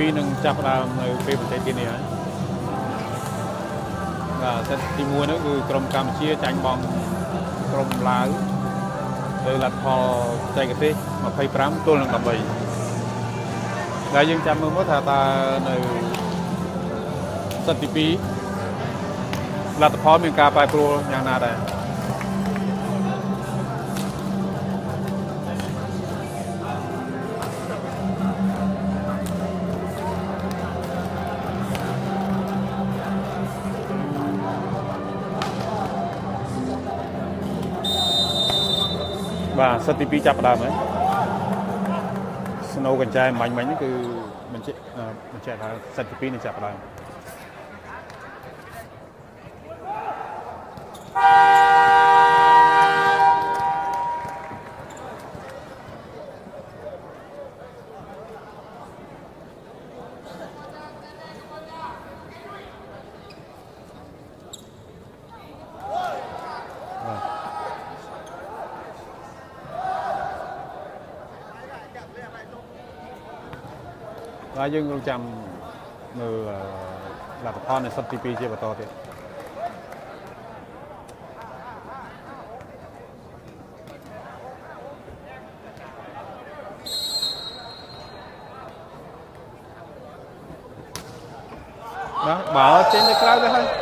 បាទសេតទី2នឹងចាប់ផ្ដើមនៅពេលបន្តិចទៀតនេះហើយបាទសេតទី1នោះគឺក្រុមកម្ពុជាចាញ់បង់ក្រុមឡាវលើលទ្ធផលបច្ចេកទេស25ទល់នឹង13ដែលយើងចាំមើលមកថាតើនៅសិតទី2លទ្ធផលមានការប្រែប្រួលយ៉ាងណាដែរ សិតទី2ចាប់ផ្ដើមហើយស្នូកញ្ចែមាញ់មិញហ្នឹងគឺបញ្ជាក់បញ្ជាក់ថាសិតទី2នឹងចាប់ផ្ដើម ហើយយើងរងចាំមើលលទ្ធផលនៃសិតទី2ជាបន្តទៀតបាទបើចេញទៅក្រៅទៅហើយ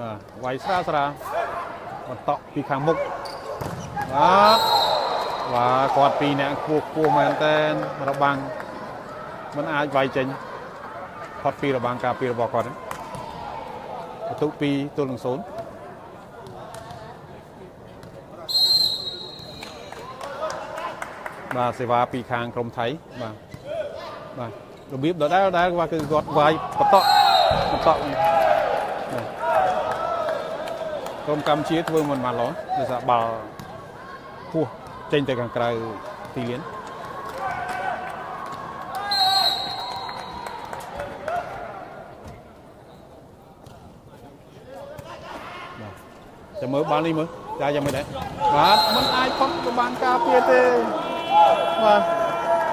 បាទ វាយស្រាលស្រាលបន្តក់ពីខាងមុខបាទបាទគាត់ពីរនាក់ខ្ពស់ខ្ពស់មែនតែនរបាំងมันអាចវាយចេញផុតពីរបាំងការពីរបស់គាត់ហ្នឹងបន្ទុក2ទល់នឹង0បាទសេវាពីខាងក្រមថៃបាទបាទរបៀបដដែលដែលគឺគាត់វាយបន្តក់បន្តក់ ក្រុមកម្ពុជាធ្វើមិនបានល្អដោយសារបាល់ពោះចេញទៅខាងក្រៅទីលានចាំមើលបាល់នេះមើលចាយ៉ាងម៉េចដែរបាទมันអាចផុតទៅបានការពារទេបាទ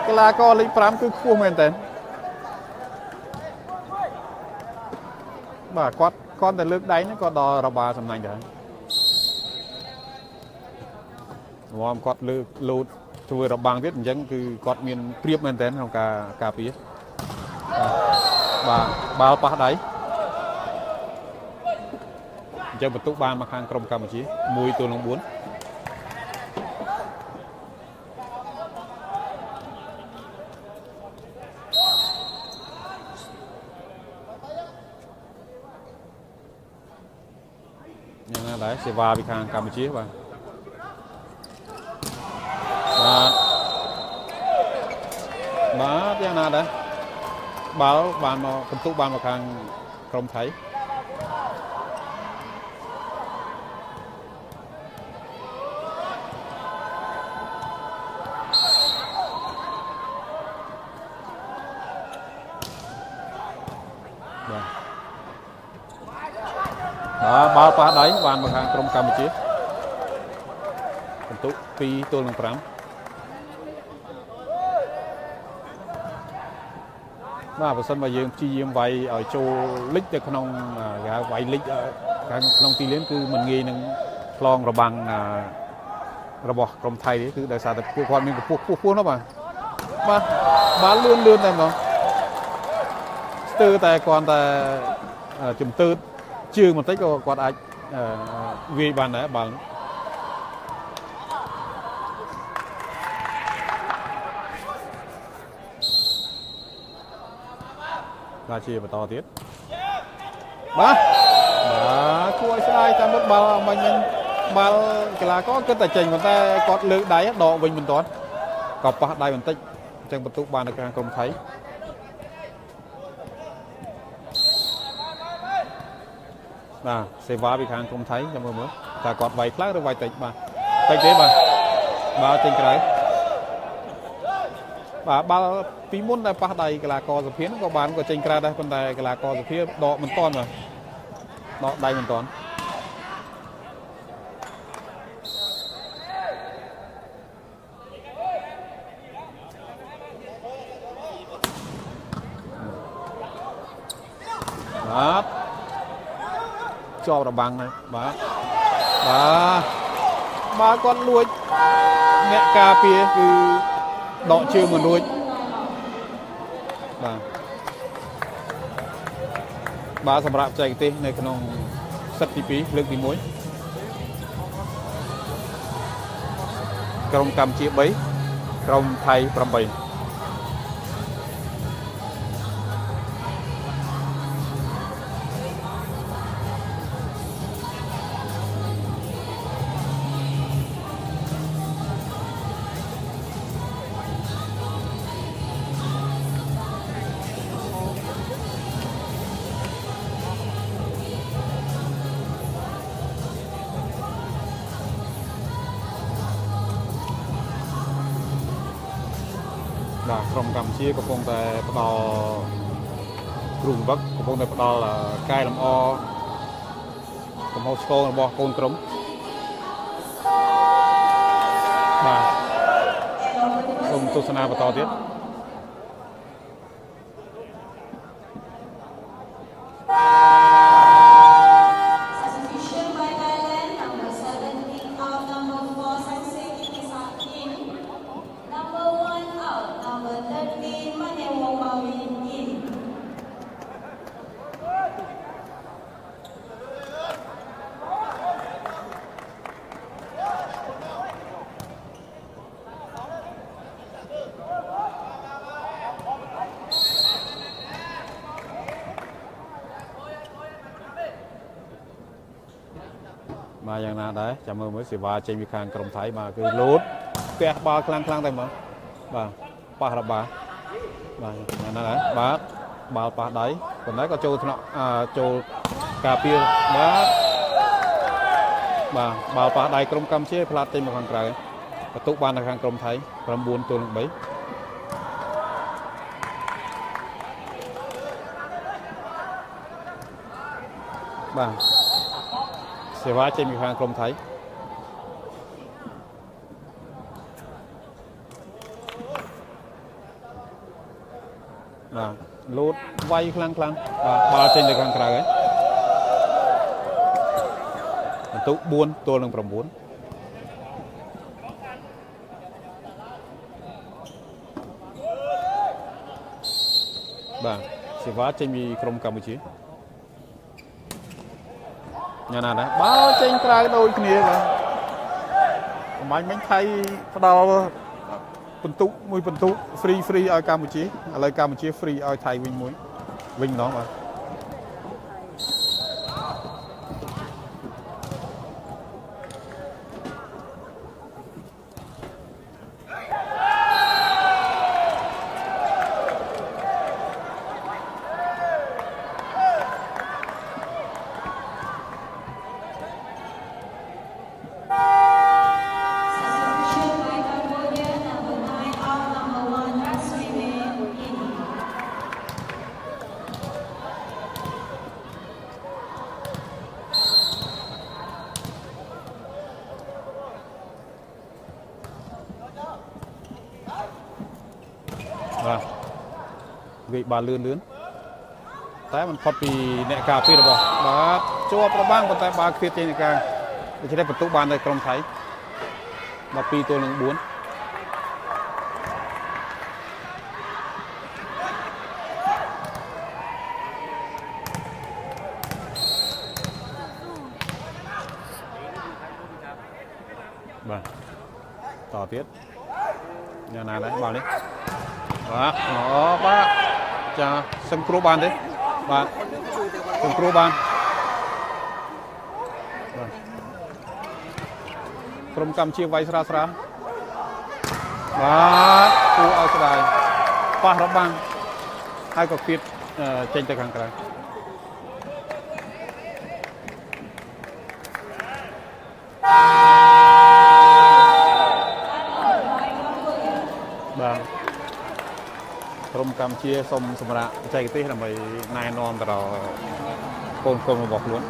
កីឡាករលេខ5គឺខ្ពស់មែនតើបាទគាត់ គាត់តែលើកដៃហ្នឹងក៏ដល់របាសំណាញ់ដែររំគាត់លើកលោតធ្វើរបាំងទៀតអញ្ចឹងគឺគាត់មានព្រៀបមែនតើក្នុងការការពារបាទបាល់ប៉ះដៃអញ្ចឹងបន្ទុកបានមកខាងក្រុមកម្ពុជា1ទល់នឹង4យ៉ាងណាដែរ សេវាពីខាងកម្ពុជាបាទបាទបាទយ៉ាងណាដែរបាល់បានមកបន្ទុកបានមកខាងក្រុមថៃ ដៃបានមកខាងក្រុមកម្ពុជាបន្ទុក2ទល់នឹង5បាទបើសិនបើយើងព្យាយាមវាយឲ្យចូលលិចទៅក្នុងគេហៅវាយលិចខាងក្នុងទីលានគឺមិនងាយនឹងឆ្លងរបាំងរបស់ក្រុមថៃទេគឺដោយសារតែពួកគាត់មានកម្ពស់ខ្ពស់ខ្ពស់ណាស់បាទបាទបាល់លឿនលឿនតែម្ដងស្ទើរតែគាត់តែជំទើតជើងបន្តិចក៏គាត់អាច វាយបានដែរបាល់បាទជាបន្តទៀតបាទបាទគួរឲ្យស្ដាយតាមមុតបាល់មិញមិញបាល់កីឡាករគិតតែចេញប៉ុន្តែគាត់លើកដៃដកវិញមិនទាន់ក៏ប៉ះដៃបន្តិចអញ្ចឹងបន្ទុកបាននៅខាងក្រុមថៃ បាទសេវាពីខាងក្រុមថៃចាំមើលមើលតើគាត់វាយខ្លាំងឬវាយតិចបាទតិចទេបាទបាទចេញក្រៅបាទបាល់ពីមុនដែលប៉ះដៃកីឡាករសុភាក៏បានក៏ចេញក្រៅដែរប៉ុន្តែកីឡាករសុភាដកមិនតាន់បាទដកដៃមិនតាន់បាទ ជាប់របាំងហើយបាទបាទបាទគាត់លួចអ្នកការពារគឺដកជើងមិនរួចបាទបាទសម្រាប់បច្ចេកទេសនៅក្នុងសិតទី2លើកទី1ក្រុមកម្ពុជា3ក្រុមថៃ8 ក្រុមកម្ពុជាកំពុងតែផ្ដល់គ្រូបង្វឹកកំពុងតែផ្ដល់កែលម្អកំហុសឆ្គងរបស់កូនក្រុមបាទសូមទស្សនាបន្តទៀត Substitution by Thailand, number 17 out, number 4 Sanseki Isakin. Number 1 out, number 13 Manewong Mawin in. បាទយ៉ាងណាដែរ ចាំមើលមើលសេវាចេញពីខាងក្រុមថៃបាទគឺលូតផ្ទះបាល់ខ្លាំងខ្លាំងតែមើលបាទប៉ះរបាបាទយ៉ាងណាដែរបាទបាល់ប៉ះដៃប៉ុន្តែក៏ចូលថ្នាក់អាចូលការពារបាទបាទបាល់ប៉ះដៃក្រុមកម្ពុជាផ្លាត់ចេញមកខាងក្រៅបន្ទុកបាននៅខាងក្រុមថៃ9ទល់នឹង3បាទសេវាចេញពីខាងក្រុមថៃ បាទលោតវាយខ្លាំងខ្លាំងបាទបាល់ចេញទៅខាងក្រៅហើយបន្ទុក4ទល់នឹង9បាទសេវាចេញពីក្រុមកម្ពុជាញ៉ាំណាដែរបើចេញក្រៅដូចគ្នាបាទអំបញ្ញមិញថៃផ្ដល់ បន្ទុកមួយបន្ទុក free free ឲ្យកម្ពុជាឥឡូវកម្ពុជា free ឲ្យថៃវិញមួយវិញម្ដងបាទបាទ ល់លឿនលឿនតែมันផុតពីអ្នកការពាររបស់បាទជាប់របាំងប៉ុន្តែបាល់ឃ្លាតចេញពីការដូច្នេះបន្ទុកបាននៅក្រុមថៃ12ទល់នឹង4បាទតទៀតយ៉ាងណាដែរបាល់នេះបាទអូបាទ ចាសឹងគ្រូបានទេបាទសឹងគ្រូបានបាទក្រុមកម្ពុជាវាយស្រាលស្រាលបាទគូឲ្យស្ដាយប៉ះរបាំងហើយក៏គៀតចេញទៅខាងក្រៅបាទ ក្រុមកម្ពុជាសូមសម្រាប់បច្ចេកទេសដើម្បីណែនាំទៅដល់កូនកូនរបស់ខ្លួនប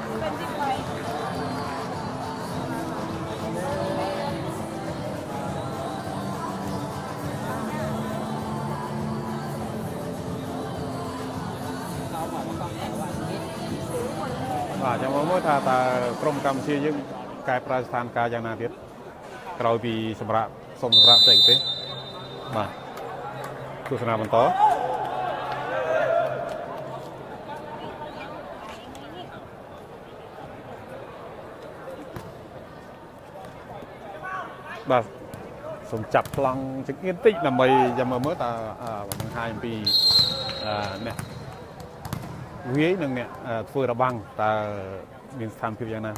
ាទចាំមកមើលថាតើក្រុមកម្ពុជាយើងកែប្រែស្ថានភាពយ៉ាងណាទៀតក្រោយពីសម្រាប់សូមសម្រាប់បច្ចេកទេសបាទទស្សនាបន្ត បាទសូមចាប់ប្លង់ចង្អៀនតិចដើម្បីចាំមើលមើលតើអឺបង្ហាញអំពីអឺអ្នកវាយនិងអ្នកអឺធ្វើរបាំងតើមានស្ថានភាពយ៉ាងណា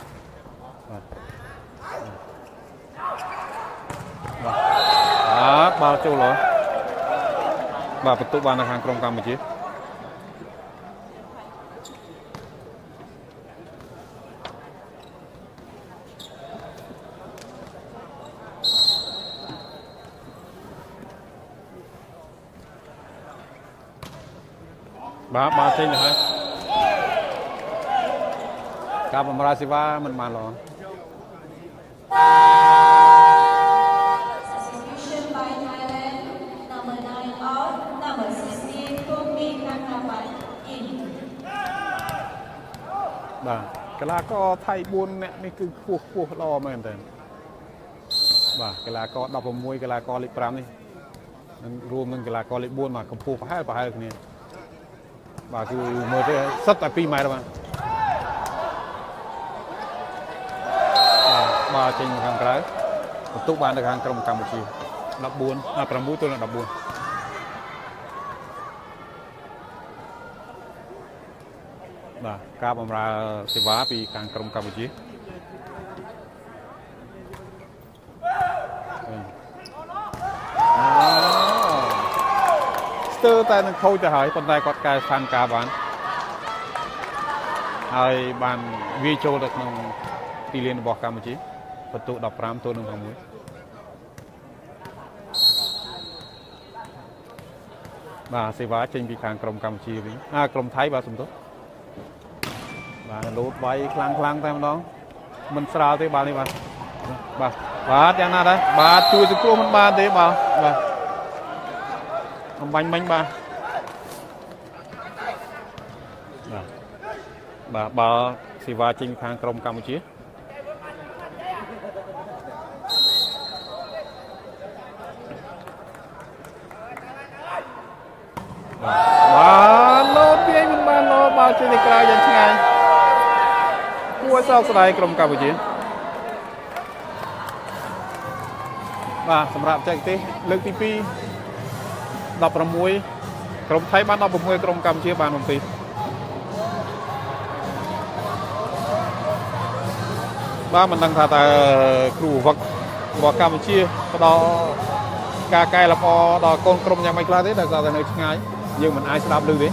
បាទបាទបាល់ចូលហ៎បាទបន្ទុកបាននៅខាងក្រុមកម្ពុជា បាទបាទចេញទៅហើយការបម្រើសេវាមិនបានល្អ Substitution by Thailand. Number 9 out. Number 16, Kumi Nakapat in. បាទកីឡាករថៃ4នាក់នេះគឺខ្ពស់ខ្ពស់ល្អមែនតើបាទកីឡាករ16កីឡាករលេខ5នេះនឹងរួមនឹងកីឡាករលេខ4មកកម្ពស់ប្រហែលប្រហែលគ្នា បាទគឺមើលទៅសិតតែ2ម៉ែត្របាទបាទបាទចេញខាងក្រៅបន្ទុកបាននៅខាងក្រុមកម្ពុជា14អា6ទល់នឹង14បាទការបម្រើសេវាពីខាងក្រុមកម្ពុជា ស្ទើរតែនឹងខូចទៅហើយប៉ុន្តែគាត់កែស្ថានភាពបានហើយបានវាយចូលទៅក្នុងទីលានរបស់កម្ពុជាបន្ទុក15ទល់នឹង6បាទសេវាចេញពីខាងក្រុមកម្ពុជាវិញអាក្រុមថៃបាទសំទោសបាទលោតវាយខ្លាំងខ្លាំងតែម្ដងមិនស្រាលទេបាល់នេះបាទបាទបាទយ៉ាងណាដែរបាទជួយសង្គ្រោះមិនបានទេបាទបាទ អំបញ្ញមិញបាទបាទបាទបាល់សេវាចេញពីខាងក្រុមកម្ពុជាបាទលោតវាយមិនបានលោបាល់ចេញទៅក្រៅយ៉ាងឆ្ងាយគួរឲ្យសោកស្ដាយក្រុមកម្ពុជាបាទសម្រាប់បច្ចេកទេសលើកទី2 16ក្រុមថៃបាន16ក្រុមកម្ពុជាបាន7បាទមិនដឹងថាតើគ្រូវឹករបស់កម្ពុជាផ្ដល់ការកែលម្អដល់កូនក្រុមយ៉ាងម៉េចខ្លះទេដែលគាត់តែនៅឆ្ងាយយើងមិនអាចស្ដាប់ឮទេ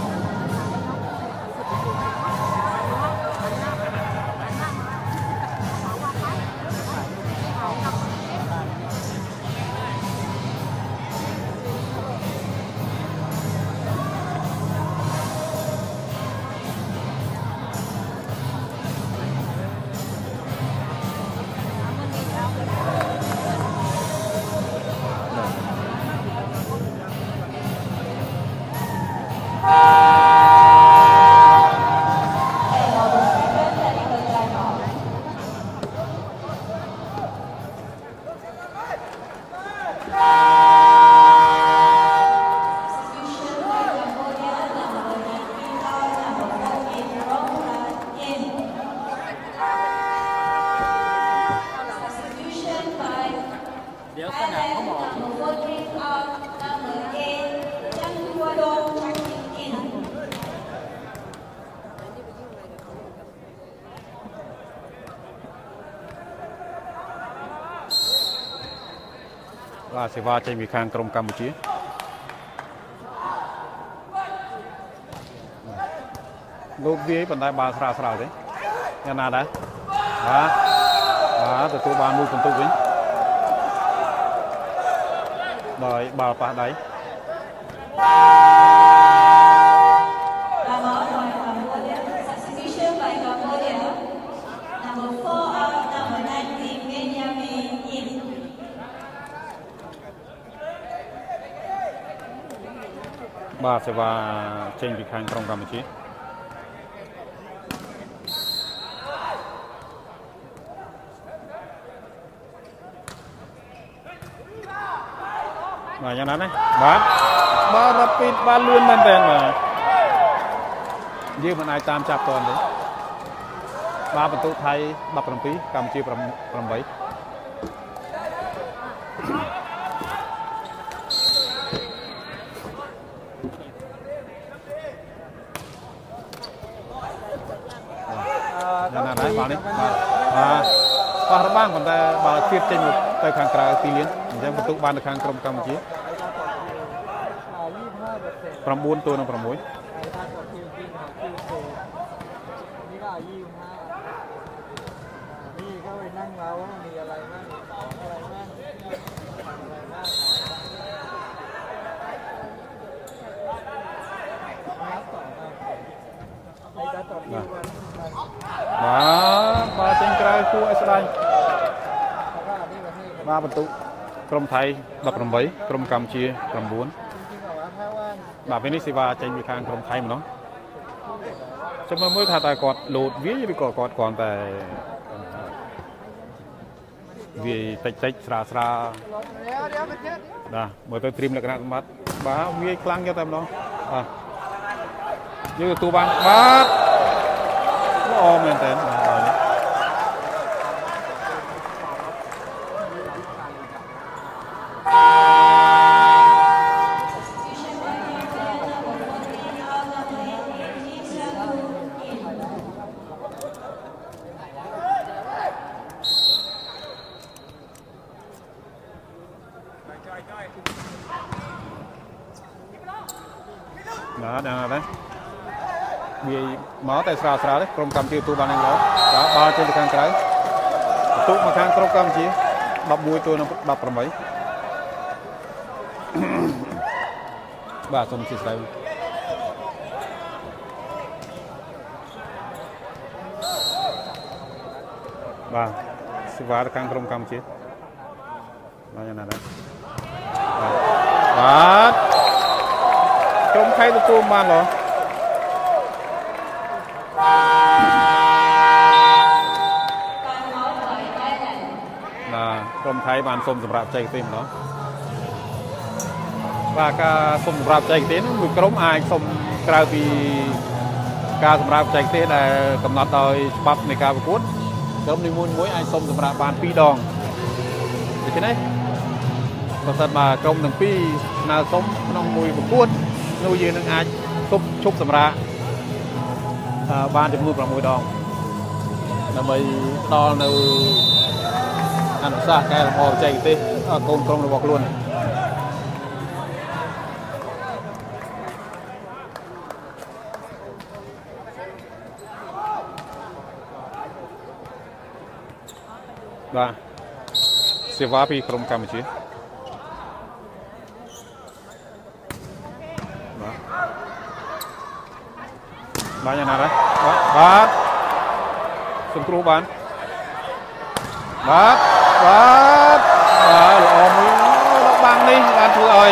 បាទសេវាចេញពីខាងក្រុមកម្ពុជាលោកវាយប៉ុន្តែបាល់ស្រាលស្រាលទេយ៉ាងណាដែរបាទបាទទទួលបានមួយបន្ទុកវិញដោយបាល់ប៉ះដៃ បាទ សេវាចេញពីខាងក្រុងកម្ពុជាបាទយ៉ាងណាណាបាទបាទរ៉ាពីតបាទលឿនមែនតើបាទយើងមិនអាចតាមចាប់តនទេបាទបន្ទុកថៃ17កម្ពុជា8 យ៉ាងណាដែរបាល់នេះបាទបាទ ប៉ះរបាំងប៉ុន្តែបាល់ជៀបចេញមកទៅខាងក្រៅទីលានអញ្ចឹងបន្ទុកបានទៅខាងក្រុមកម្ពុជា25%អ9ឺទល់នឹង6 បាទបន្ទុកក្រុមថៃ18ក្រុមកម្ពុជា9បាទពេលនេះសេវាចេញពីខាងក្រុមថៃម្ដងចាំមើលមើលថាតើគាត់លោតវាឬក៏គាត់គ្រាន់តែវាតិចតិចស្រាស្រាបាទមើលទៅត្រៀមលក្ខណៈសម្បត្តិបាទវាខ្លាំងយកតែម្ដងបាទយើងទទួលបានបាទល្អមែនតើបាទ តែស្រាលស្រាលទេក្រុមកម្ពុជាទទួលបានយ៉ាងល្អបាទបាល់ចេញទៅខាងក្រៅបន្ទុកមកខាងក្រុមកម្ពុជា11ទល់នឹង18បាទសូមអធិស្ឋានបាទសេវាទៅខាងក្រុមកម្ពុជាបាទយ៉ាងណាដែរបាទបាទក្រុមថៃទទួលបានเห ក្រុមថៃបានសុំសម្រាប់ចែកទេម្ដងបាទការសុំសម្រាប់ចែកទេនោះមួយក្រុមអាចសុំក្រៅពីការសម្រាប់ចែកទេដែលកំណត់ដោយច្បាប់នៃការប្រកួតក្រុមនីមួយៗអាចសុំសម្រាប់បាន2ដងដូច្នេះបើសិនមកក្រុមទាំងពីរស្នើសុំក្នុងមួយប្រកួតនោះយើងនឹងអាចទប់ឈប់សម្រាប់អឺបានចំនួន6ដងដើម្បីផ្ដល់នៅ អនុសាសន៍កែលម្អបច្ចេកទេសដល់កូនក្រុមរបស់ខ្លួនបាទសេវាពីក្រុមកម្ពុជាបាទបាទយ៉ាងណាដែរបាទបាទសង្គ្រោះបានបាទ បាទបាទល្អមួយរបាំងនេះបានធ្វើឲ្យ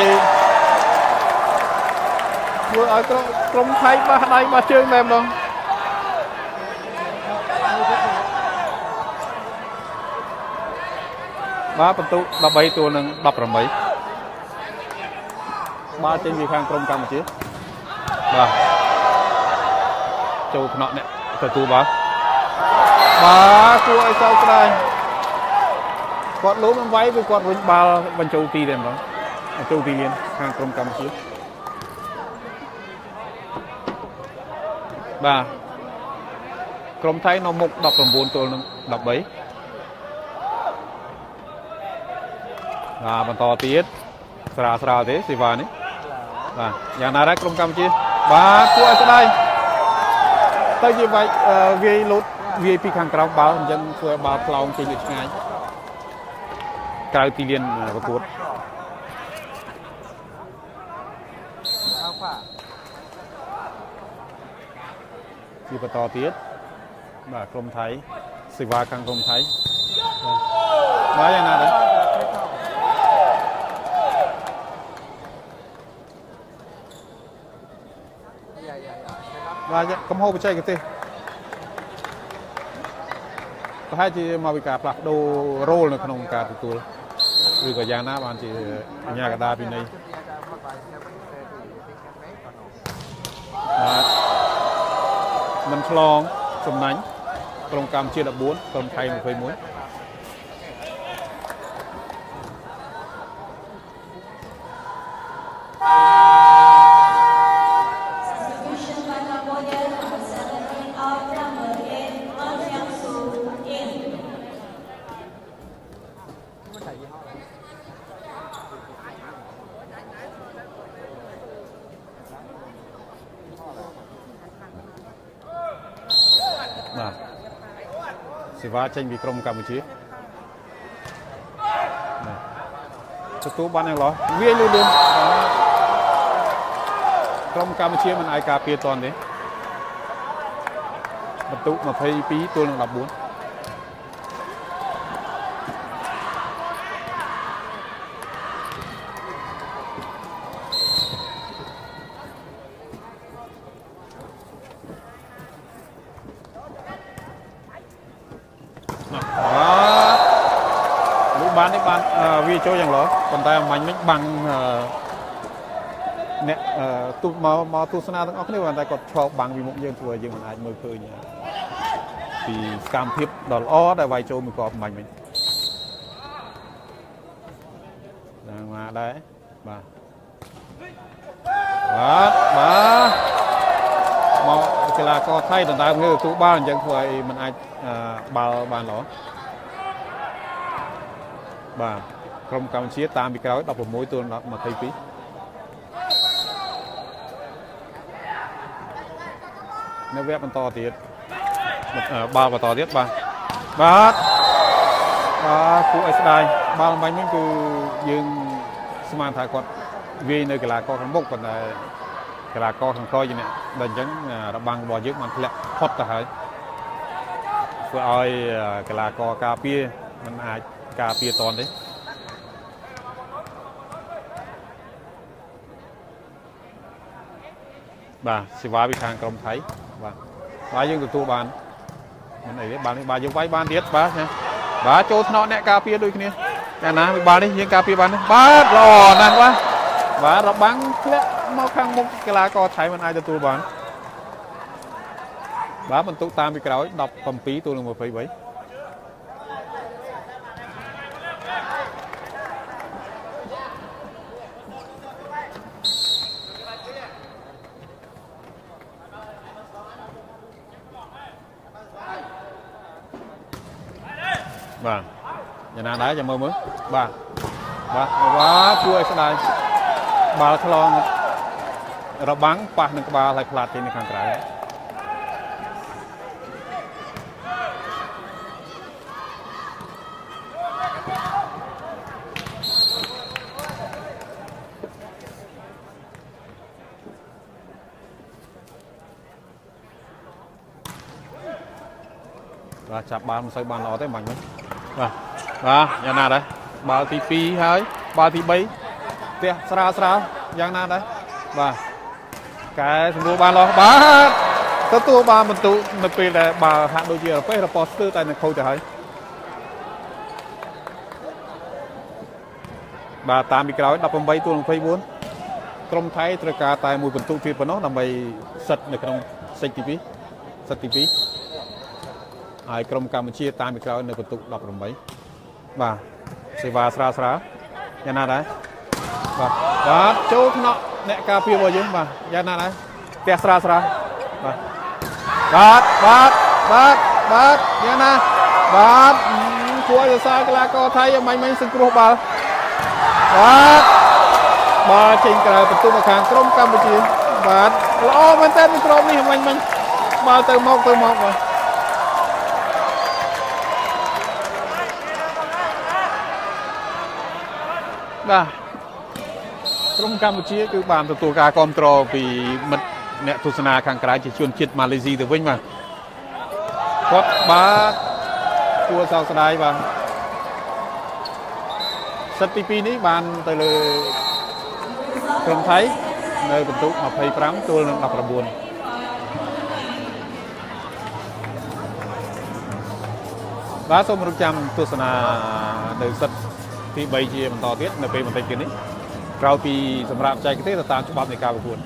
ធ្វើឲ្យក្រុមក្រុមថៃបាសដៃបាសជើងតែម្ដងបាទបន្ទុក13ទួលនឹង18បាទចេញពីខាងក្រុមកម្ពុជាបាទចូលថ្នាក់អ្នកទទួលបាទបាទគួរឲ្យសោកស្ដាយ គាត់លោមមិនវាយគឺគាត់វិញបាល់បញ្ចូលទីតែម្ដងបញ្ចូលទីលានខាងក្រុមកម្ពុជាបាទក្រុមថៃនៅមុខ19ទល់នឹង13បាទបន្តទៀតស្រាលស្រាលទេសេវានេះបាទយ៉ាងណាដែរក្រុមកម្ពុជាបាទគួរឲ្យស្ដាយទៅជាវាយអឺវាយលូតវាយពីខាងក្រោមបាល់អញ្ចឹងធ្វើឲ្យបាល់ផ្លោងចេញទៅឆ្ងាយ ក្រៅទីលានប្រកួតជាបន្តទៀតបាទក្រុមថៃសេវាខាងក្រុមថៃបាទយ៉ាងណាដែរបាទកំហុសបច្ចេកទេសប្រហែលជាមកពីការផ្លាស់ប្ដូររ៉ូលនៅក្នុងការទទួល ឬក៏យ៉ាងណាបានជាអញ្ញាកដាពីនៃបាទមិនឆ្លងសំណាញ់ក្រុមកម្ពុជា14ក្រុមថៃ21 Substitution បាទសេវាចេញពីក្រុមកម្ពុជាបាទទទួលបានយ៉ាងល្អវាយលឿនលឿនបាទក្រុមកម្ពុជាមិនអាចការពារតាន់ទេបន្ទុក22ទល់នឹង14 បាទលូបាននេះបានអឺវាចូលយ៉ាងល្អ ប៉ុន្តែអមាញ់មិញបាំងអឺអ្នកអឺទូមកមកទស្សនាទាំងអស់គ្នាប៉ុន្តែគាត់ឆ្លងបាំងពីមុខយើងធ្វើឲ្យយើងមិនអាចមើលឃើញពីសកម្មភាពដ៏ល្អដែលវាយចូលមួយកប់អមាញ់មិញដល់មកដែរបាទបាទបាទមកកីឡាករថៃដណ្ដើមលើទូបាល់អញ្ចឹងធ្វើឲ្យមិនអាចអឺបាល់បានល្អបាទ ក្រុមកម្ពុជាតាមពីក្រោយ16ទល់ដល់22នៅវគ្គបន្តទៀតអឺបាល់បន្តទៀតបាទបាទបាទគួរឲ្យស្ដាយបាល់បាញ់នេះគឺយើងស្មានថាគាត់វាយនៅកីឡាករខាងមុខប៉ុន្តែកីឡាករខាងក្រោយជាអ្នកដល់អញ្ចឹងរបាំងរបស់យើងបានធ្លាក់ផុតទៅហើយធ្វើឲ្យកីឡាករការពារមិនអាចការពារតនទេ បាទសេវាពីខាងក្រុមថៃបាទបាទយើងទទួលបានមិនអីទេបាទនេះបាទយើងវាយបានទៀតបាទណាបាទចូលថ្នាក់អ្នកការពារដូចគ្នាតែណាវិបាលនេះយើងការពារបានទេបាទល្អណាស់បាទបាទរបាំងធ្លាក់មកខាងមុខកីឡាករថៃមិនអាចទទួលបានបាទបន្ទុកតាមពីក្រោយ17ទល់នឹង23 បាទយ៉ាង ណាដែរចាំមើលមើលបាទបាទវ៉ាគួរឲ្យស្ដាយបាល់ឆ្លងរបាំងប៉ះនឹងក្បាលហើយផ្លាត់ចេញនៅខាងក្រៅបាទចាប់បាល់មិនសូវបានល្អទេបាញ់មិញបាទ បាទយ៉ាងណាដែរបាល់ទី2ហើយបាល់ទី3ផ្ទះស្រាលស្រាលយ៉ាងណាដែរបាទកែសម្រួលបានល្អបាទទទួលបានបន្ទុកនៅពេលដែលបាល់ហាក់ដូចជារពេះរប៉ោះស្ទើរតែនឹងខូចទៅហើយបាទតាមពីក្រោយ18ទួល24ក្រុមថៃត្រូវការតែមួយបន្ទុកទៀតប៉ុណ្ណោះដើម្បីសិតនៅក្នុងសេចទី2សិតទី2ហើយក្រុមកម្ពុជាតាមពីក្រោយនៅបន្ទុក18 បាទសេវាស្រាលស្រាលយ៉ាងណាដែរបាទបាទចូលថ្នាក់អ្នកការពាររបស់យើងបាទយ៉ាងណាដែរផ្ទះស្រាលស្រាលបាទបាទបាទបាទបាទយ៉ាងណាបាទអឺគួរឲ្យសរសើរកីឡាករថៃឲ្យមាញ់មាញ់សង្គ្រោះបាល់បាទបាល់ចេញក្រៅបន្ទុកមកខាងក្រុមកម្ពុជាបាទល្អមែនតើពីក្រុមនេះមាញ់មាញ់បាល់ទៅមកទៅមកបាទ បាទក្រុមកម្ពុជាគឺបានទទួលការគ្រប់គ្រងពីមិត្តអ្នកទស្សនាខាងក្រៅជាជនជាតិម៉ាឡេស៊ីទៅវិញបាទគាត់បាទគួរសោកស្ដាយបាទសិតទី2នេះបានទៅលើក្រុមថៃនៅពិន្ទុ25ទល់នឹង19បាទសូមរំចាំទស្សនានៅសិត ទី3ជាបន្តទៀតនៅពេលបន្តិចទៀតនេះក្រោយពីសម្រាប់ចែកទេសទៅតាមច្បាប់នៃការប្រកួត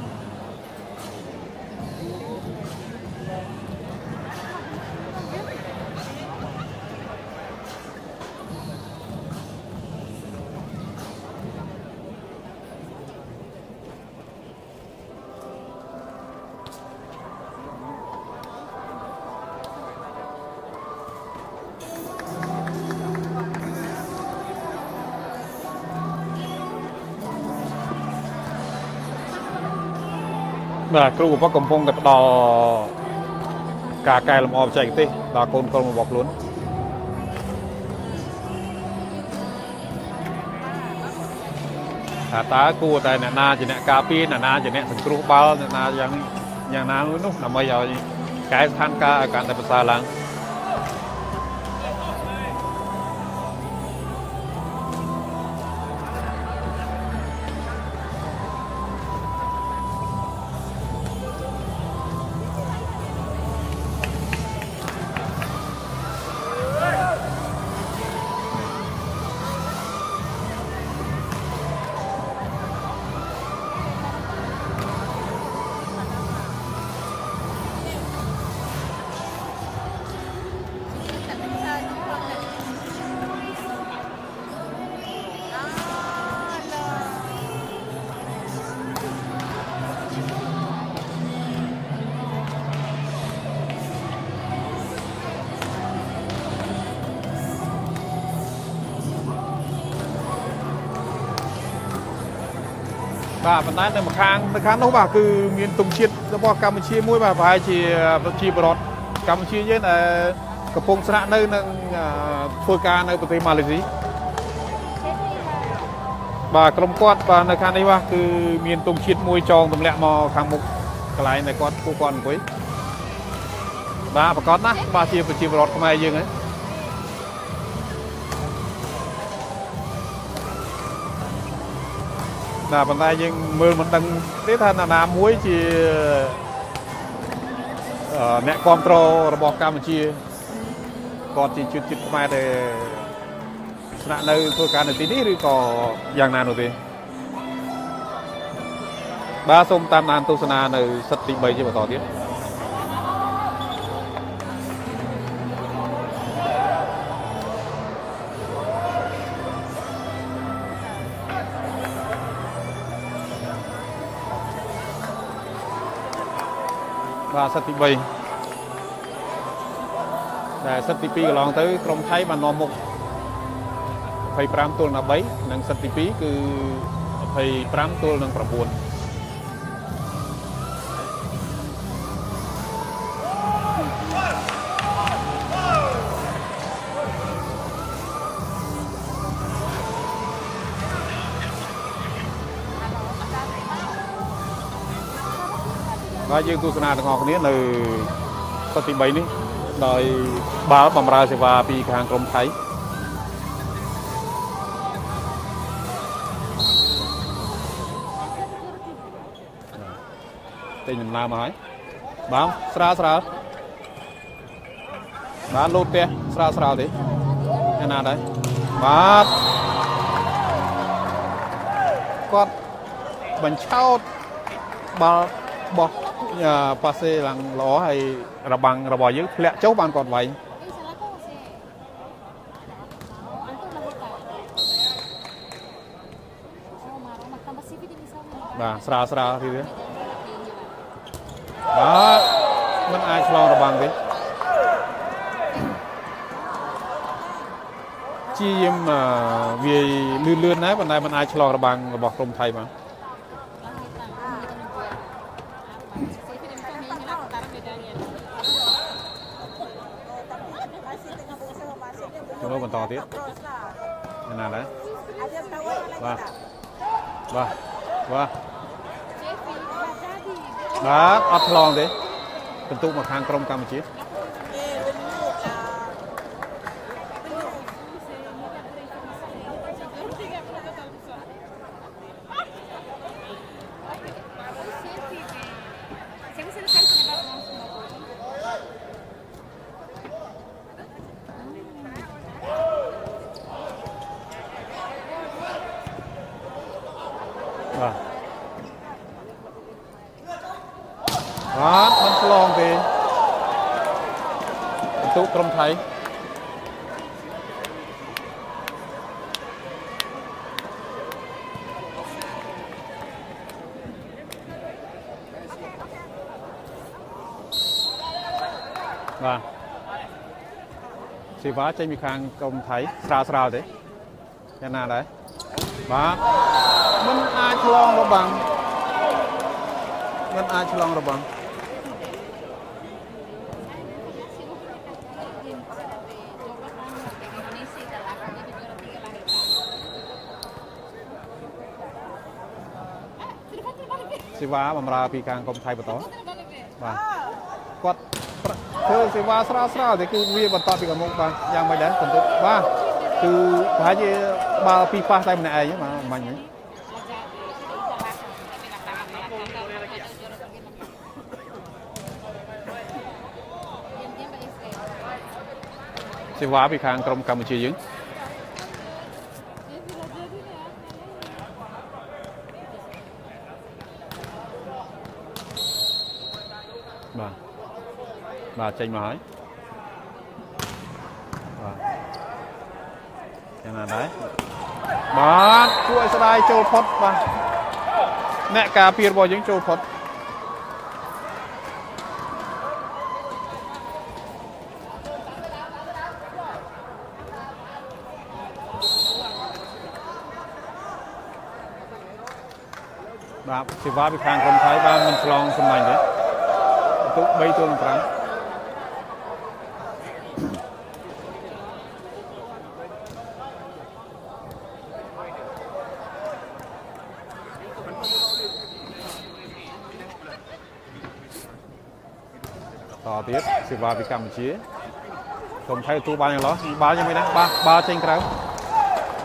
បាទគ្រូឧបកំពុងតែផ្ដល់ការកែលម្អបច្ចេកទេសដល់កូនក្រុមរបស់ខ្លួនថាតើគួរតែអ្នកណាជាអ្នកការពារអ្នកណាជាអ្នកសង្គ្រោះបាល់អ្នកណាយ៉ាងយ៉ាងណានោះដើម្បីឲ្យកែស្ថានភាពឲ្យកាន់តែប្រសើរឡើង បាទប៉ុន្តែនៅម្ខាងនៅខាងនោះបាទគឺមានទង់ជាតិរបស់កម្ពុជាមួយបាទប្រហែលជាប្រជាពលរដ្ឋកម្ពុជាយើងដែលកំពុងស្នាក់នៅនឹងអឺធ្វើការនៅប្រទេសម៉ាឡេស៊ីបាទក្រុមគាត់បាទនៅខាងនេះបាទគឺមានទង់ជាតិមួយចងទម្លាក់មកខាងមុខកន្លែងដែលគាត់ពួកគាត់អង្គុយបាទប្រកាសណាស់បាទជាប្រជាពលរដ្ឋខ្មែរយើងហ្នឹង ណាប៉ុន្តែយើងមើលមិនដឹងទេថាណាណាមួយជាអឺអ្នកគ្រប់គ្រងរបស់កម្ពុជាគាត់ជាជនជាតិខ្មែរដែលស្នាក់នៅធ្វើការនៅទីនេះឬក៏យ៉ាងណានោះទេបាទសូមតាមដានទស្សនានៅសិតទី3ជាបន្តទៀត សិតទី3តែសិតទី2កន្លងទៅក្រុមថៃបាននាំមុខ25ទល់នឹង13និងសិតទី2គឺ25ទល់នឹង9 បាទយើងទស្សនាទាំងអស់គ្នានៅសិតទី3នេះដោយបាល់បំរើសេវាពីខាងក្រុមថៃទិញដំណើរមកហើយបាទស្រាលស្រាលបាទលោតផ្ទះស្រាលស្រាលទេឯណាដែរបាទគាត់បញ្ឆោតបាល់បោះអឺ ប៉ាសេឡើងល្អហើយរបាំងរបស់យើងធ្លាក់ចុះបានគាត់វែងបាទស្រាលស្រាលទៀតបាទមិនអាចឆ្លងរបាំងទេជាយមវាលឿនលឿនដែរប៉ុន្តែមិនអាចឆ្លងរបាំងរបស់ក្រុមថៃបាន ទៀតឯណាដែរបាទបាទបាទបាទអត់ឆ្លងទេបន្ទុកមកខាងក្រុមកម្ពុជា Siapa sih sekali punya bapak langsung bapak? បន្ទុក្រុមថៃបាទសេ វាចេញពីខាងក្រុមថៃស្រាលស្រាលទេយ៉ាងណាដែរបាទมันអាចឆ្លងរបាំងมันអាចឆ្លងរបាំង សេវាបម្រើពីខាងក្រុមថៃបន្តបាទគាត់ប្រ ធ្វើសេវាស្រាលស្រាលតែគឺវាបន្តពីកមុខបាទយ៉ាងម៉េចដែរបន្ទុកបាទគឺប្រហែលជាបាល់ពីរប៉ះតែម្នាក់ឯងបាទមិនហ្នឹងសេវាពីខាងក្រុមកម្ពុជាយើង បាទចេញមកហើយបាទយ៉ាងណាដែរបាទគួរឲ្យស្ដាយចូលផុតបាទអ្នកការពាររបស់យើងចូលផុតបាទសេវាពីខាងក្រុមថៃបានមិនឆ្លងសម្លាញ់ទេបន្ទុក3ទល់នឹង5តទៀត សេវាពីកម្ពុជាក្រុមថៃទទួលបានយ៉ាងឡោះបាល់យ៉ាងមិនណាបាល់បាល់ចេញក្រៅ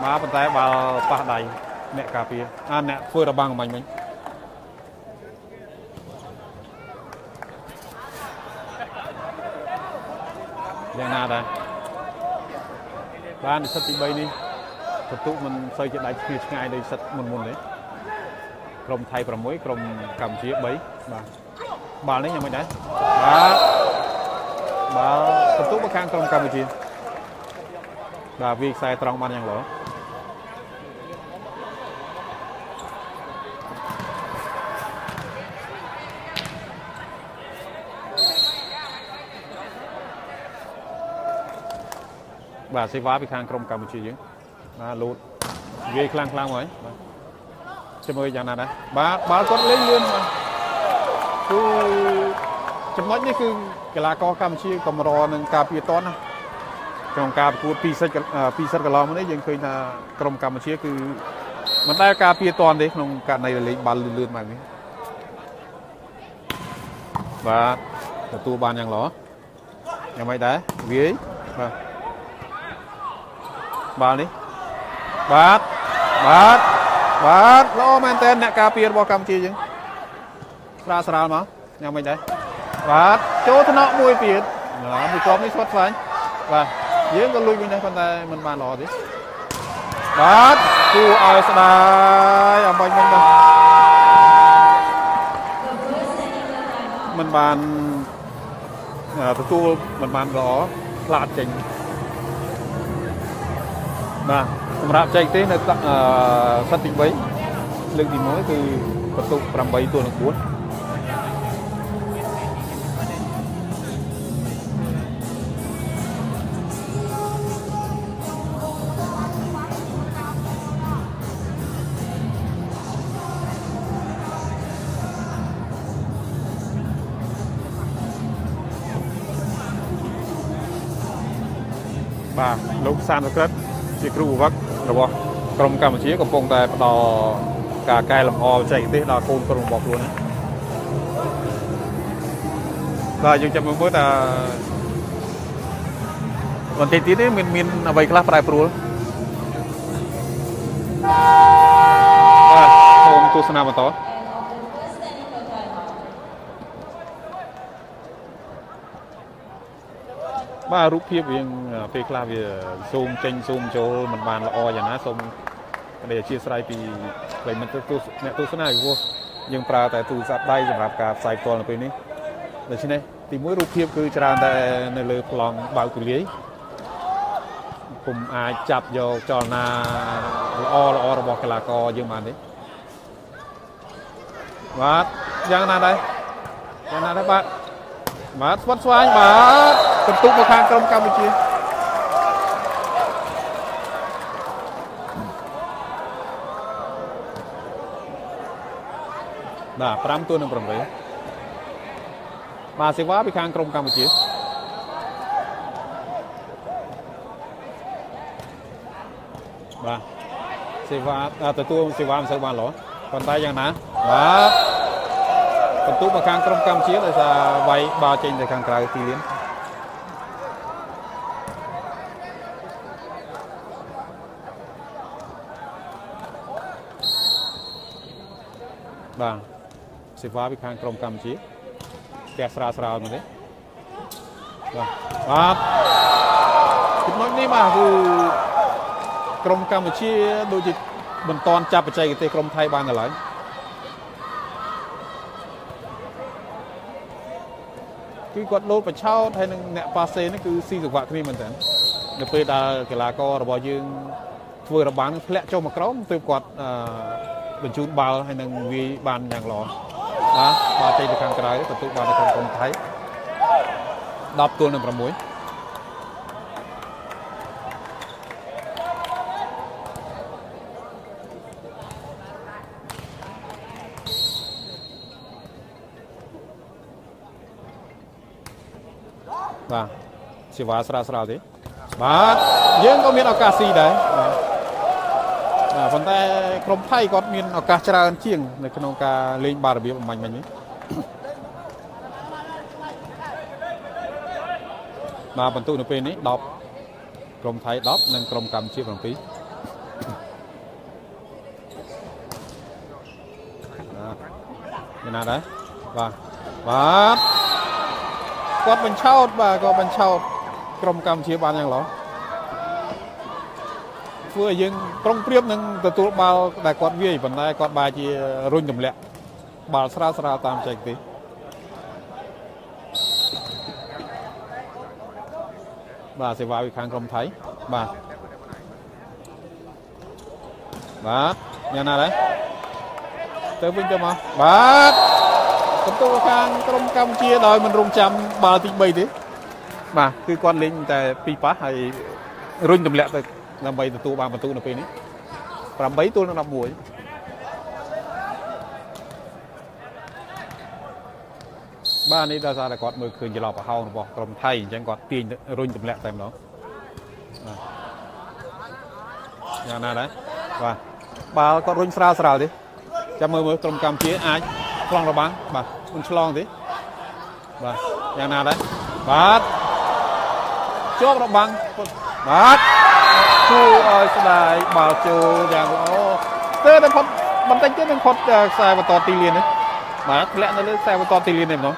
បាល់ប៉ុន្តែបាល់ប៉ះដៃអ្នកការពារអាអ្នកធ្វើរបាំងអំបញ្ញមិញយ៉ាងណាដែរបាននិស្សិតទី3នេះបន្ទុកមិនសូវជាដាច់គ្នាឆ្ងាយដោយសិតមុនមុនទេក្រុមថៃ6ក្រុមកម្ពុជា3បាទបាល់នេះយ៉ាងម៉េចដែរបាទ បាល់បន្ទុកមកខាងក្រុមកម្ពុជាបាទវាខ្សែត្រង់បានយ៉ាងល្អបាទសេវាពីខាងក្រុមកម្ពុជាយើងបាទលូតវាយខ្លាំងខ្លាំងមកហើយបាទជាមួយយ៉ាងណាដែរបាទបាល់គាត់លេងលឿនបាទគឺ ចំណុចនេះគឺកីឡាករកម្ពុជាកម្រនឹងការពារតនណាក្នុងការប្រកួតពីសិតពីសិតកន្លងមកនេះយើងឃើញថាក្រុមកម្ពុជាគឺមិនដែលការពារតនទេក្នុងករណីលេងបាល់លឿនលឿនបែបនេះបាទទទួលបានយ៉ាងល្អយ៉ាងម៉េចដែរវាយបាទបាល់នេះបាទបាទបាទល្អមែនតើអ្នកការពាររបស់កម្ពុជាយើងស្រាលស្រាលមកយ៉ាងម៉េចដែរ បាទចូលថ្នាក់មួយទៀតណាមួយជាប់នេះស្វាត់ស្វាញបាទយើងក៏លួចវិញដែរប៉ុន្តែមិនបានល្អទេបាទគួរឲ្យស្ដាយអំបញ្ញមិញបាទមិនបានទទួលមិនបានល្អខ្លាចចេញបាទសម្រាប់ចែកទេនៅសិតទី3លើកទី1គឺបន្ទុក8ទល់នឹង4 បាទលោកសានសក្រិតជាគ្រូបង្វឹករបស់ក្រមកម្ពុជាកំពុងតែផ្ដល់ការកែលម្អបច្ចេកទេសដល់កូនក្រុមរបស់ខ្លួនណាបាទយើងចាំមើលមើលថាបន្តិចទៀតនេះមានមានអ្វីខ្លះប្រែប្រួលបាទសូមទស្សនាបន្ត បាទរូបភាពវាពេលខ្លះវាซูមចេញซูមចូលមិនបានល្អយ៉ាងណាសូមក្តីអធិស្ឋានពីប្រិយមិត្តទស្សអ្នកទស្សនាពីព្រោះយើងប្រើតែទូរស័ព្ទដៃសម្រាប់ការផ្សាយផ្ទាល់នៅពេលនេះដូច្នេះទីមួយរូបភាពគឺច្រើនតែនៅលើប្លង់បើកទូលាយពុំអាចចាប់យកចលនាល្អល្អរបស់កីឡាករយើងបានទេបាទយ៉ាងណាដែរយ៉ាងណាដែរបាទបាទស្វាត់ស្វាញបាទ បន្ទុកមកខាងក្រុមកម្ពុជាបាទ5ទួនឹង8បាទសេវាពីខាងក្រុមកម្ពុជាបាទសេវាអាទទួលសេវាមិនសូវបានល្អប៉ុន្តែយ៉ាងណាបាទបន្ទុកមកខាងក្រុមកម្ពុជាដោយសារវាយបាល់ចេញទៅខាងក្រៅទីលាន បាទសេវាពីខាងក្រុមកម្ពុជាផ្ទះស្រាលស្រាលមកទេបាទបាទចំណុចនេះបាទគឺក្រុមកម្ពុជាដូចជាមិនតាន់ចាប់បច្ចេកទេសក្រុមថៃបានដល់ឡើយគឺគាត់លោតបឆោតហើយនឹងអ្នកប៉ាសេនេះគឺស៊ីសង្វាក់គ្នាមែនតើនៅពេលដែលកីឡាកររបស់យើងធ្វើរបាំងនឹងធ្លាក់ចុះមកក្រោមទើបគាត់អឺ បញ្ជូនបាល់ហើយនឹងវាយបានយ៉ាងល្អបាទបាល់ចេញទៅខាងក្រៅបន្ទុកបាននៅក្នុងក្រុមថៃ10ទល់នឹង6បាទសេវាស្រាលស្រាលទេបាទយើងក៏មានឱកាសស៊ីដែរបាទ បាទប៉ុន្តែក្រុមថៃគាត់មានឱកាសច្រើនជាង នៅក្នុងការលេងបាល់របៀបអំបញ្ញមិញនេះបាទបន្ទុកនៅពេលនេះ10ក្រុមថៃ10និងក្រុមកម្ពុជា7បាទយ៉ាងណាដែរបាទបាទគាត់បញ្ឆោតបាទគាត់បញ្ឆោតក្រុមកម្ពុជាបានយ៉ាងល្អ ធ្វើឲ្យយើងប្រុងប្រៀបនឹងទទួលបាល់ដែលគាត់វាយប៉ុន្តែគាត់បែរជារុញទម្លាក់បាល់ស្រាលស្រាលតាមចែកទេបាទសេវាពីខាងក្រុមថៃបាទបាទយ៉ាងណាដែរទៅវិញទៅមកបាទបន្ទូខាងក្រុមកម្ពុជាដោយមិនរងចាំបាល់ទី3ទេបាទគឺគាត់លេងតែពីរប៉ះហើយរុញទម្លាក់ទៅ ដើម្បីទទួលបានបន្ទូនៅពេលនេះ8ទល់នឹង11បាទនេះដោយសារតែគាត់មើលឃើញច្រឡោប្រហោងរបស់ក្រុមថៃអញ្ចឹងគាត់ទាញរុញទម្លាក់តែម្ដងបាទយ៉ាងណាដែរបាទបាល់គាត់រុញស្រាលស្រាលទេចាំមើលមើលក្រុមកម្ពុជាអាចឆ្លងរបាំងបាទមិនឆ្លងទេបាទយ៉ាងណាដែរបាទជាប់របាំងបាទ គួរឲ្យស្ដាយបាល់ចូលយ៉ាងល្អស្ទើរតែផុតបន្តិចទៀតនឹងផុតខ្សែបន្តទីលាននេះបាទធ្លាក់នៅលើខ្សែបន្តទីលាននេះម្ដង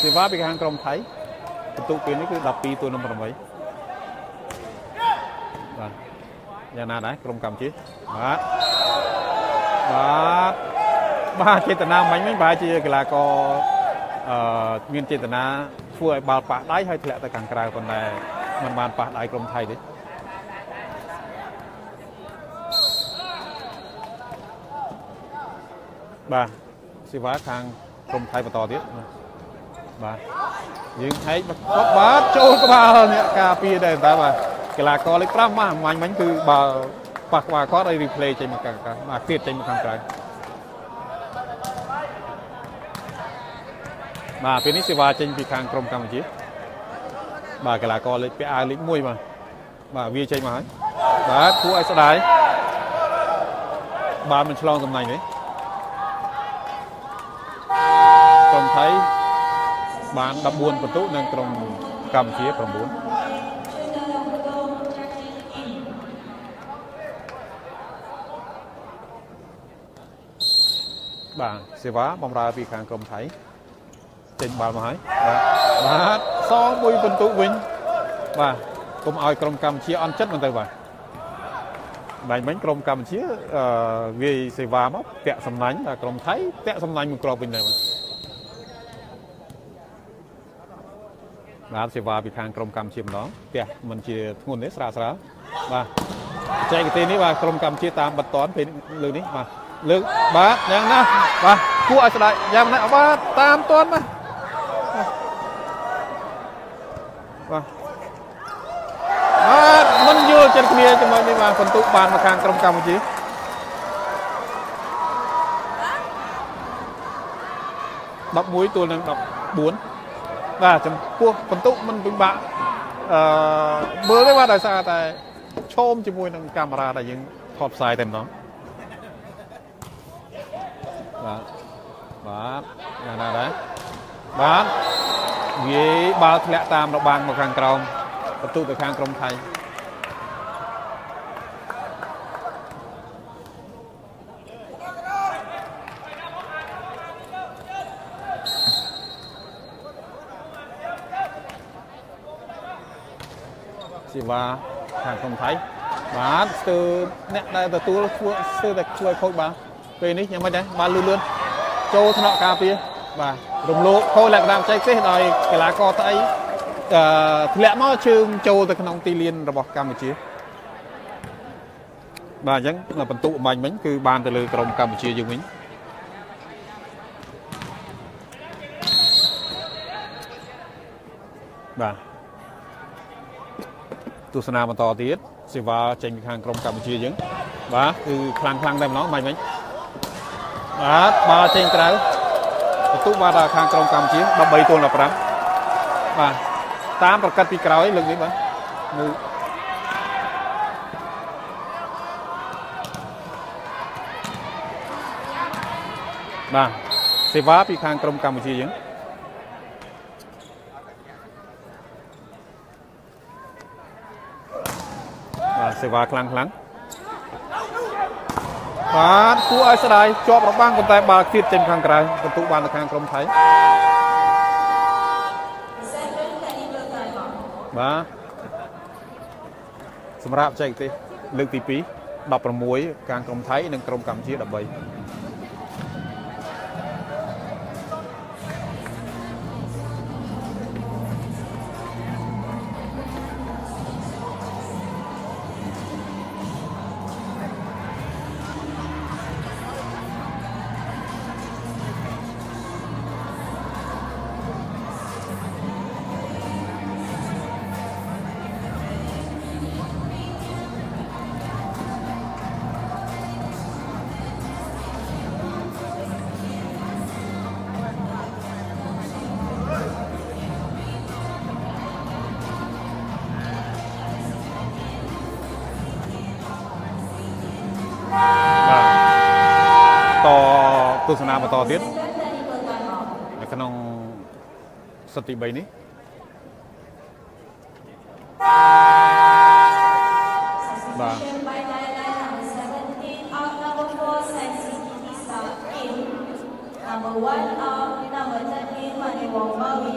សេវាពីខាងក្រុមថៃបន្ទុកពេលនេះគឺ12ទល់នឹង8បាទយ៉ាងណាដែរក្រុមកម្ពុជាបាទ បាទបាទចេតនាមិញមិញប្រហែលជាកីឡាករអឺមានចេតនាធ្វើឲ្យបាល់ប៉ះដៃហើយធ្លាក់ទៅខាងក្រៅប៉ុន្តែมันបានប៉ះដៃក្រុមថៃទេបាទសេវាខាងក្រុមថៃបន្តទៀតបាទយើងហែកមកគាត់បាទចូលក្បាលអ្នកការពារដែរតែបាទកីឡាករលេខ5មកអមាញ់មិញគឺបើ ប៉ះក្បាលគាត់ឲ្យ replay ចេញមកខាងក្រៅបាទទៀតចេញមកខាងក្រៅបាទពេលនេះសេវាចេញពីខាងក្រុមកម្ពុជាបាទកីឡាករលេខពាក់អាវលេខ1បាទបាទវាចេញមកហើយបាទគួរឲ្យស្ដាយបាទមិនឆ្លងតំណែងទេក្រុមថៃបាន14ពិន្ទុនិងក្រុមកម្ពុជា9 បាទសេវាបំរើពីខាងក្រុមថៃចេញបាល់មកហើយបាទបាទសងមួយពិន្ទុវិញបាទកុំឲ្យក្រុមកម្ពុជាអន់ចិត្តមិនទៅបាទបាញ់មិញក្រុមកម្ពុជាអឺវាយសេវាមកតាក់សំណាញ់ដល់ក្រុមថៃតាក់សំណាញ់មួយគ្រាប់វិញដែរបាទបាទសេវាពីខាងក្រុមកម្ពុជាម្ដងផ្ទះមិនជាធ្ងន់ទេស្រាលស្រាលបាទបច្ចេកទេសនេះបាទក្រុមកម្ពុជាតាមបតនពេលលើកនេះបាទ លើកបាទយ៉ាងណាបាទគួរឲ្យស្ដាយយ៉ាងណាបាទតាមតនបាទបាទបាទមិនយល់ចិត្តគ្នាជាមួយនេះបាទបន្ទុកបានមកខាងក្រុមកម្ពុជា11ទល់នឹង14បាទចំពោះបន្ទុកមិនពិបាកអឺមើលទេបាទដោយសារតែឈោមជាមួយនឹងកាមេរ៉ាដែលយើងថតផ្សាយតែម្ដង បាទបាទយ៉ាងណាដែរបាទវាយបាល់ធ្លាក់តាមរបាំងមកខាងក្រោមបន្ទុកទៅខាងក្រុមថៃសេវាខាងក្រុមថៃបាទស្ទើរអ្នកដែលទទួលធ្វើស្ទើរតែជួយខូចបាទ ពេលនេះយ៉ាងម៉េចដែរបាទលឿនលឿនចូលថ្នាក់ការពារបាទរំលោភខូចលក្ខណៈបច្ចេកទេសដោយកីឡាករស្អីអឺធ្លាក់មកជើងចូលទៅក្នុងទីលានរបស់កម្ពុជាបាទអញ្ចឹងបន្ទុកអំបញ្ញមិញគឺបានទៅលើក្រុមកម្ពុជាយើងវិញបាទទស្សនាបន្តទៀតសេវាចេញពីខាងក្រុមកម្ពុជាយើងបាទគឺខ្លាំងខ្លាំងតែម្ដងមិនមិញ បាទបាល់ចេញក្រៅបន្ទុកបាទដល់ខាងក្រុមកម្ពុជា13ទល់15បាទតាមប្រកាសពីក្រោយលើកនេះបាទមើលបាទសេវាពីខាងក្រុមកម្ពុជាយើងបាទសេវាខ្លាំងខ្លាំង បាទគួរឲ្យស្ដាយជាប់របាំងប៉ុន្តែបាល់គៀតចេញខាងក្រៅបន្ទុកបានទៅខាងក្រុមថៃ Second technical timeout. បាទសម្រាប់បច្ចេកទេសលើកទី2 16ខាងក្រុមថៃនិងក្រុមកម្ពុជា13 13 Manewong Mawi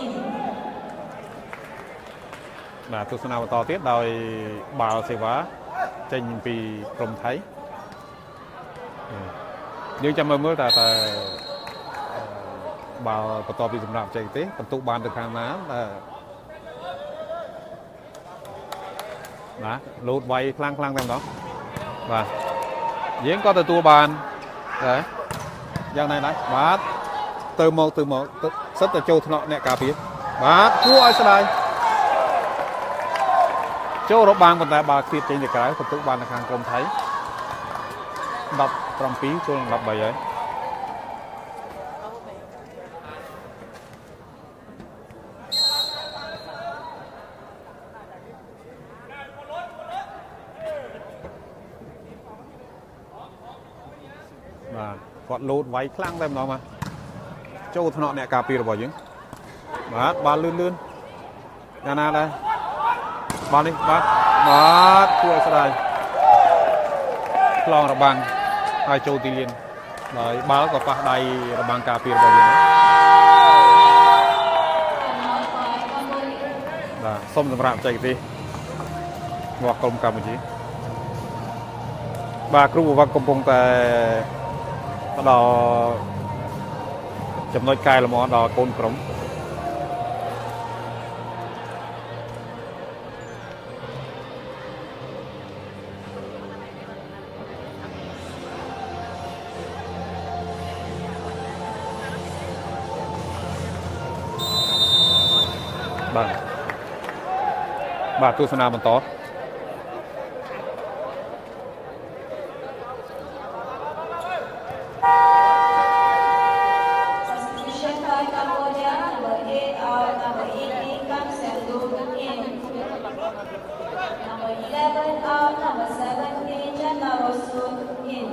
in. បាទទស្សនាបន្តទៀតដោយបាល់សេវាចេញពីក្រុមថៃយើងចាំមើលមើលតើតើអឺ បាល់បន្តពីសម្រាប់បច្ចេកទេសបន្ទុកបានទៅខាងណាដែលបាទលោតវាយខ្លាំងខ្លាំងតែម្ដងបាទយើងក៏ទទួលបានដែរយ៉ាងណាដែរបាទទៅមកទៅមកទៅសិតតែចូលថ្នាក់អ្នកការពារបាទគួរឲ្យស្ដាយចូលរបាំងប៉ុន្តែបាល់គៀបចេញទៅក្រៅបន្ទុកបាននៅខាងក្រុមថៃ17ទល់នឹង13ហើយបាទគាត់ លោតវាយខ្លាំងតែម្ដងបាទចូលថ្នាក់អ្នកការពាររបស់យើងបាទបាល់លឿនលឿនយ៉ាងណាដែរបាល់នេះបាទបាទគួរឲ្យស្ដាយឆ្លងរបាំងហើយចូលទីលានហើយបាល់ក៏ប៉ះដៃរបាំងការពាររបស់យើងដែរ Timeout by Cambodia. បាទសូមសម្រាប់បច្ចេកទេសរបស់ក្រុមកម្ពុជាបាទគ្រូបង្វឹកកំពុងតែ ផ្ដល់ចំណុចកែលម្អដល់កូនក្រុមបាទបាទទស្សនាបន្ត Number 11 out, number 17, Jana Rosun in.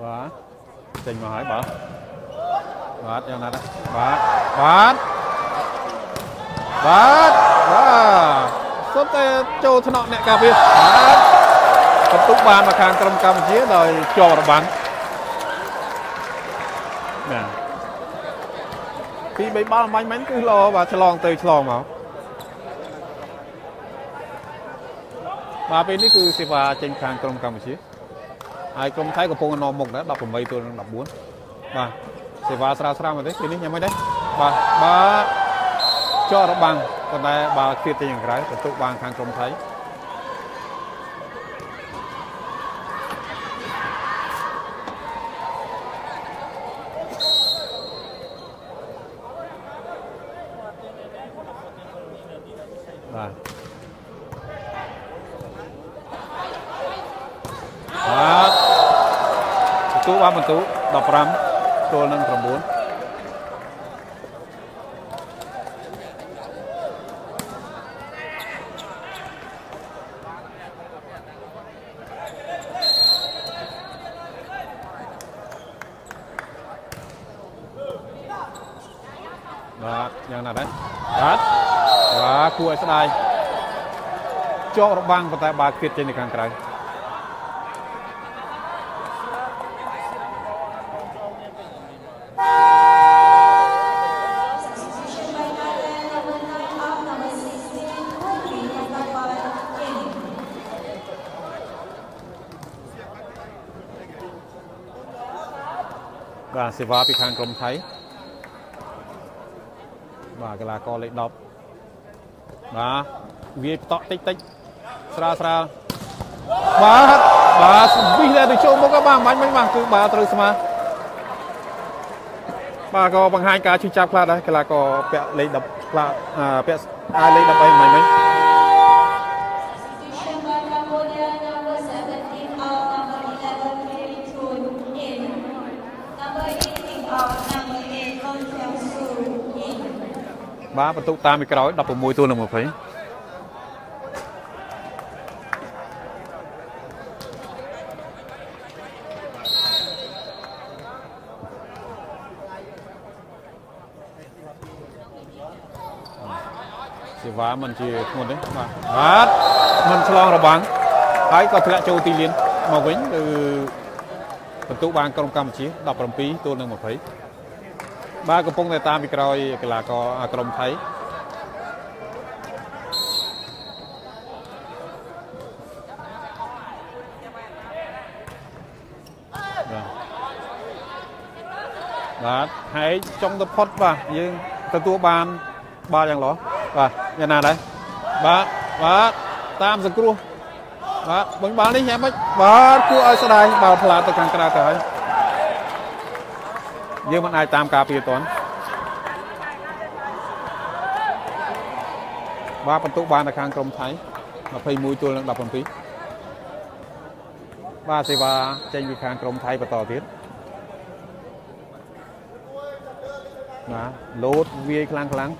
បាទចេញមកហើយបាទបាទយ៉ាងណាដែរ បាទបាទបាទបាទសុទ្ធតែចូលថ្នាក់អ្នកការពារបាទបន្ទុកបានមកខាងក្រុមកម្ពុជាដោយជាប់របាំងណាពីបីបាល់អំបញ្ញមិញគឺល្អបាទឆ្លងទៅឆ្លងមកបាទពេលនេះគឺសេវាចេញខាងក្រុមកម្ពុជាហើយក្រុមថៃកំពុងនាំមុខដែរ18ទល់នឹង14បាទសេវាស្រាលស្រាលមកទេពេលនេះញ៉ាំមិនដែរបាទបាទចោររបាំង ប៉ុន្តែបើគៀតទៅយ៉ាងក្រៅបន្ទុកបានខាងក្រុមថៃបាទបាទបន្ទុកបានបន្ទុក15 យ៉ាងណាដែរបាទបាទគួរឲ្យស្ដាយជាប់របាំងប៉ុន្តែបើគៀតចេញទៅខាងក្រៅ Substitution by Thailand, number 9 out, number 16, Kukri Yatapan in. បាទសេវាពីខាងក្រុមថៃបាទ កីឡាករលេខ10បាទវាយផ្តក់តិចតិចស្រាលស្រាលបាទបាទវិសតែទៅចូលមុខក៏បាទមិនបាញ់មិញបាទគឺបាទត្រូវស្មើបាទក៏បង្ហាញការឈឺចាប់ខ្លះដែរកីឡាករពាក់លេខ10ខ្លះអាពាក់អាយលេខ13មិញមិញ បាទបន្ទុកតាមពីក្រោយ16ទល់នឹង20សេវាមិនជាធ្ងន់ទេបាទបាទមិនឆ្លងរបាំងហើយក៏ធ្លាក់ចូលទីលានមកវិញគឺបន្ទុកបានក្រុមកម្ពុជា17ទល់នឹង20 បាទកំពុងតែតាមពីក្រោយកីឡាករអាក្រុមថៃបាទបាទហើយចុងទៅផុតបាទយើងទទួលបានបាល់យ៉ាងល្អបាទយ៉ាងណាដែរបាទបាទតាមសង្គ្រោះបាទបឹងបាល់នេះយ៉ាងម៉េចបាទគួរឲ្យស្ដាយបាល់ផ្លាតទៅខាងក្រៅទៅហើយ យើងមិនអាចតាមការពារទាន់បាទបន្ទុកបានទៅខាងក្រុមថៃ21ទល់នឹង17បាទសេវាចេញពីខាងក្រុមថៃបន្តទៀតបាទលោតវាយខ្លាំងខ្លាំង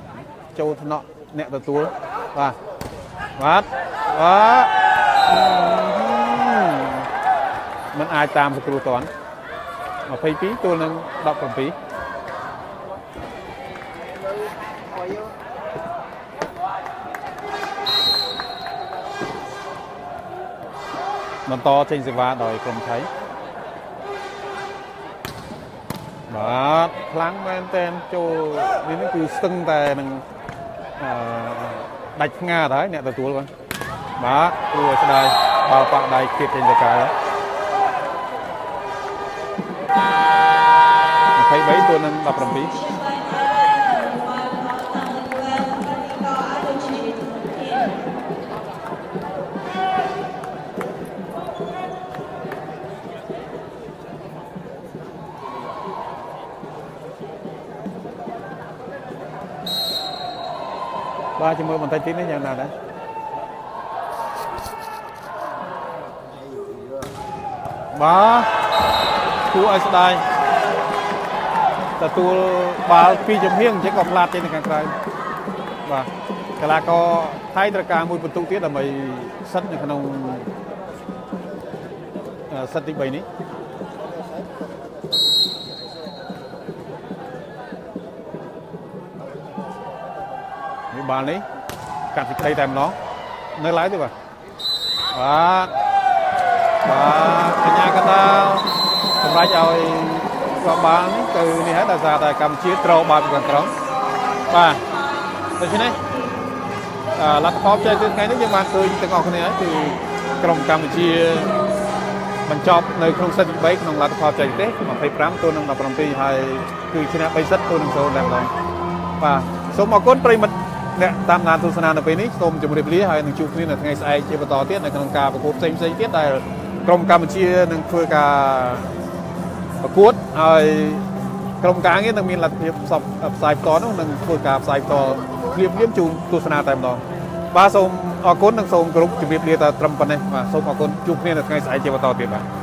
ចូលថ្នាក់អ្នកទទួលបាទបាទបាទអឺមិនអាចតាមសង្គ្រោះតាន់ 22ទល់នឹង17បន្តចេញសេវាដោយក្រុមថៃបាទខ្លាំងមែនតែនចូលនេះនេះគឺស្ទឹងតែនឹងអឺដាច់ស្ងាត់ហើយអ្នកទទួលគាត់បាទគួរឲ្យស្ដាយបាល់ប៉ាក់ដៃគៀបចេញទៅក្រៅហើយ 23ទល់នឹង17 By Thailand, number five out, number twelve, Kanika Adochit, in. បាទជាមួយបន្តិចទៀតនេះយ៉ាងណាដែរបាទគួរឲ្យស្ដាយ ទទួលបាល់ពីចំហៀងអញ្ចឹងក៏ផ្លាតចេញទៅខាងក្រៅបាទកីឡាករថៃត្រូវការមួយបន្ទុកទៀតដើម្បីសិតនៅក្នុងអឺសិតទី3នេះនេះបាល់នេះកាត់ទីក្តីតែម្ដងនៅឡើយទេបាទបាទបាទកញ្ញាកណ្ដាលសម្រាប់ឲ្យ គាត់បាល់នេះគឺនេះហើយដោយសារតែកម្ពុជាត្របាល់ពីខាងក្រោមបាទដូច្នេះអឺលទ្ធផលចែកគឺថ្ងៃនេះយើងបានឃើញទាំងអស់គ្នាហើយគឺក្រុមកម្ពុជាបញ្ចប់នៅក្នុងសិតទី3ក្នុងលទ្ធផលចែកទេ25ទល់នឹង17ហើយគឺឈ្នះ3សិតទល់នឹង0តែម្ដងបាទសូមអរគុណប្រិមិត្តអ្នកតាមដានទស្សនានៅពេលនេះសូមជម្រាបលាហើយនឹងជួបគ្នានៅថ្ងៃស្អែកជាបន្តទៀតនៅក្នុងការប្រកួតផ្សេងៗទៀតដែលក្រុមកម្ពុជានឹងធ្វើការប្រកួត ហើយក្រុមការងារនឹងមានលទ្ធភាពផ្សព្វផ្សាយបន្តនោះនឹងធ្វើការផ្សាយបន្តភ្លាមៗជូនទស្សនាតែម្ដងបាទសូមអរគុណនិងសូមគោរពជម្រាបលាតែត្រឹមប៉ុណ្ណេះបាទសូមអរគុណជួបគ្នានៅថ្ងៃស្អែកជាបន្តទៀតបាទបាទ